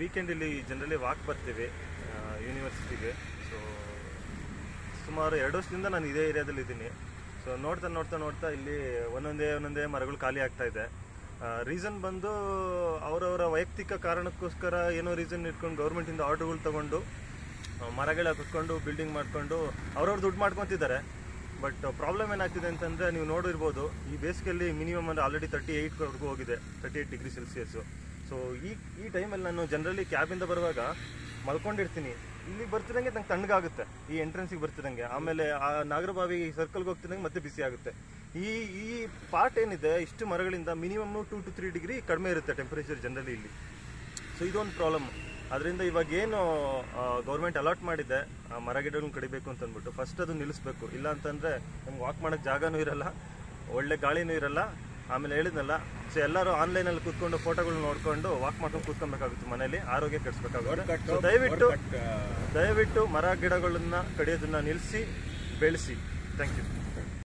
Weekend ಇಲ್ಲಿ generally walk ಬರ್ತೀವಿ ಯೂನಿವರ್ಸಿಟಿಗೆ so ಸುಮಾರು ಎರಡು ವರ್ಷದಿಂದ ನಾನು ಇದೇ ಏರಿಯಾದಲ್ಲಿ ಇದ್ದೀನಿ. ಸೊ ನೋಡ್ತಾ ನೋಡ್ತಾ ನೋಡ್ತಾ ಇಲ್ಲಿ ಒಂದೊಂದೇ ಒಂದೊಂದೇ ಮರಗಳು ಖಾಲಿ ಆಗ್ತಾ ಇದೆ. ರೀಸನ್ ಬಂದು ಅವರವರ ವೈಯಕ್ತಿಕ ಕಾರಣಕ್ಕೋಸ್ಕರ ಏನೋ ರೀಸನ್ ಇಟ್ಕೊಂಡು ಗೌರ್ಮೆಂಟಿಂದ ಆರ್ಡ್ರ್ಗಳು ತೊಗೊಂಡು ಮರಗಳ ಕುತ್ಕೊಂಡು ಬಿಲ್ಡಿಂಗ್ ಮಾಡಿಕೊಂಡು ಅವ್ರವ್ರು ದುಡ್ಡು ಮಾಡ್ಕೊತಿದ್ದಾರೆ. ಬಟ್ ಪ್ರಾಬ್ಲಮ್ ಏನಾಗ್ತಿದೆ ಅಂತಂದರೆ ನೀವು ನೋಡಿರ್ಬೋದು, ಈ ಬೇಸಿಗೆಯಲ್ಲಿ ಮಿನಿಮಮ್ ಅಂದರೆ ಆಲ್ರೆಡಿ ತರ್ಟಿ ಏಯ್ಟ್ವರೆಗೂ ಹೋಗಿದೆ thirty eight degree Celsius so ಈ ಈ ಟೈಮಲ್ಲಿ ನಾನು ಜನರಲಿ ಕ್ಯಾಬಿಂದ ಬರುವಾಗ ಮಲ್ಕೊಂಡಿರ್ತೀನಿ. ಇಲ್ಲಿ ಬರ್ತಿದಂಗೆ ನಂಗೆ ತಣ್ಣಗಾಗುತ್ತೆ. ಈ ಎಂಟ್ರೆನ್ಸಿಗೆ ಬರ್ತಿದಂಗೆ ಆಮೇಲೆ ಆ ನಾಗರಬಾವಿ ಸರ್ಕಲ್ಗೆ ಹೋಗ್ತಿದಂಗೆ ಮತ್ತೆ ಬಿಸಿ ಆಗುತ್ತೆ. ಈ ಈ ಪಾರ್ಟ್ ಏನಿದೆ, ಇಷ್ಟು ಮರಗಳಿಂದ minimum two to three degree ಕಡಿಮೆ ಇರುತ್ತೆ ಟೆಂಪರೇಚರ್ ಜನರಲಿ ಇಲ್ಲಿ. ಸೊ ಇದೊಂದು ಪ್ರಾಬ್ಲಮ್ ಅದರಿಂದ ಇವಾಗ ಏನು ಗೌರ್ಮೆಂಟ್ ಅಲಾಟ್ ಮಾಡಿದೆ, ಆ, ಮರ ಗಿಡಗಳನ್ನ ಕಡಿಬೇಕು ಅಂತ ಅಂದ್ಬಿಟ್ಟು. ಫಸ್ಟ್ ಅದು ನಿಲ್ಲಿಸ್ಬೇಕು. ಇಲ್ಲ ಅಂತಂದರೆ ನಮ್ಗೆ ವಾಕ್ ಮಾಡೋಕ್ಕೆ ಜಾಗನೂ ಇರಲ್ಲ, ಒಳ್ಳೆ ಗಾಳಿನೂ ಇರಲ್ಲ. ಆಮೇಲೆ ಹೇಳಿದ್ನಲ್ಲ ಸೊ ಎಲ್ಲರೂ ಆನ್ಲೈನಲ್ಲಿ ಕೂತ್ಕೊಂಡು ಫೋಟೋಗಳು ನೋಡ್ಕೊಂಡು ವಾಕ್ ಮಾಡ್ಕೊಂಡು ಕೂತ್ಕೊಬೇಕಾಗುತ್ತೆ ಮನೇಲಿ ಆರೋಗ್ಯ ಕೆಡಿಸ್ಬೇಕಾಗುತ್ತೆ. ಸೊ ದಯವಿಟ್ಟು ದಯವಿಟ್ಟು ಮರ ಗಿಡಗಳನ್ನ ಕಡಿಯೋದನ್ನ ನಿಲ್ಲಿಸಿ ಬೆಳೆಸಿ. Thank you